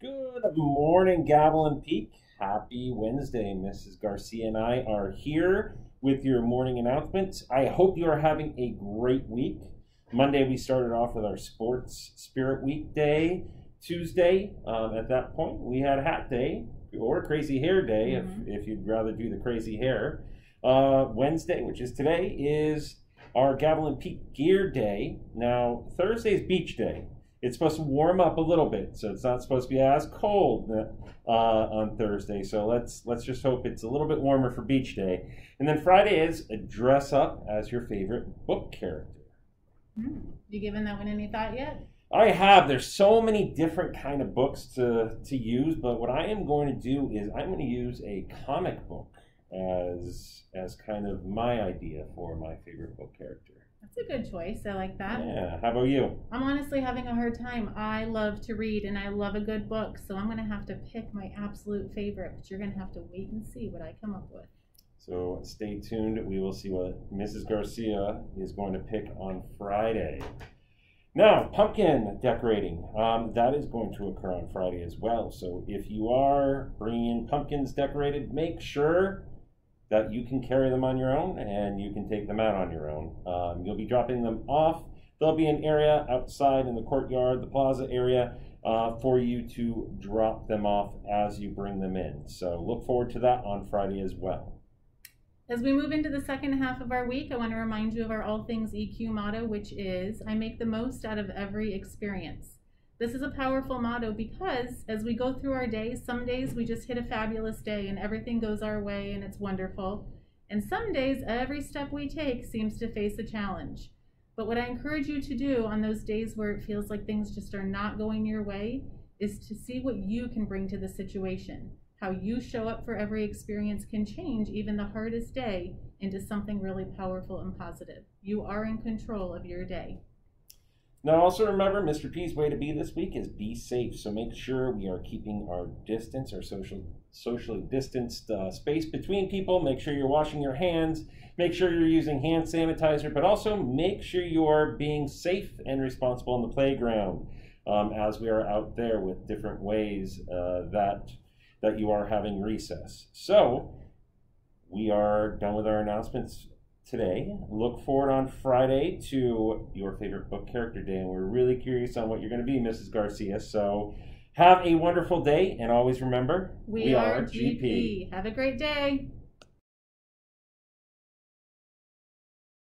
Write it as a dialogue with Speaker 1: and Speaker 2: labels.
Speaker 1: Good morning, Gavilan Peak. Happy Wednesday. Mrs. Garcia and I are here with your morning announcements. I hope you are having a great week. Monday, we started off with our Sports Spirit Week day. Tuesday, um, at that point, we had Hat Day or Crazy Hair Day
Speaker 2: Mhm.
Speaker 1: if, if you'd rather do the crazy hair. Uh, Wednesday, which is today, is our Gavilan Peak Gear Day. Now, Thursday is Beach Day. It's supposed to warm up a little bit, so it's not supposed to be as cold uh, on Thursday. So let's let's just hope it's a little bit warmer for Beach Day. And then Friday is a dress up as your favorite book character.
Speaker 2: Hmm. You given that one any thought yet?
Speaker 1: I have. There's so many different kind of books to to use, but what I am going to do is I'm going to use a comic book as as kind of my idea for my favorite book character.
Speaker 2: That's a good choice. I like that.
Speaker 1: Yeah. How about you?
Speaker 2: I'm honestly having a hard time. I love to read and I love a good book, so I'm going to have to pick my absolute favorite, but you're going to have to wait and see what I come up with.
Speaker 1: So stay tuned. We will see what Mrs. Garcia is going to pick on Friday. Now, pumpkin decorating. Um, that is going to occur on Friday as well. So if you are bringing in pumpkins decorated, make sure that you can carry them on your own and you can take them out on your own. Um, you'll be dropping them off. There'll be an area outside in the courtyard, the plaza area, uh, for you to drop them off as you bring them in. So look forward to that on Friday as well.
Speaker 2: As we move into the second half of our week, I want to remind you of our All Things EQ motto, which is I make the most out of every experience. This is a powerful motto because as we go through our days, some days we just hit a fabulous day and everything goes our way and it's wonderful. And some days, every step we take seems to face a challenge. But what I encourage you to do on those days where it feels like things just are not going your way is to see what you can bring to the situation. How you show up for every experience can change even the hardest day into something really powerful and positive. You are in control of your day.
Speaker 1: Now, also remember, Mr. P's way to be this week is be safe. So make sure we are keeping our distance, our social, socially distanced uh, space between people. Make sure you're washing your hands. Make sure you're using hand sanitizer, but also make sure you are being safe and responsible in the playground um, as we are out there with different ways uh, that that you are having recess. So we are done with our announcements today. Look forward on Friday to your favorite book character day, and we're really curious on what you're going to be, Mrs. Garcia. So have a wonderful day, and always remember
Speaker 2: We, are GP. Have a great day.